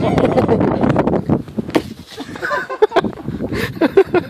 Ha ha ha ha!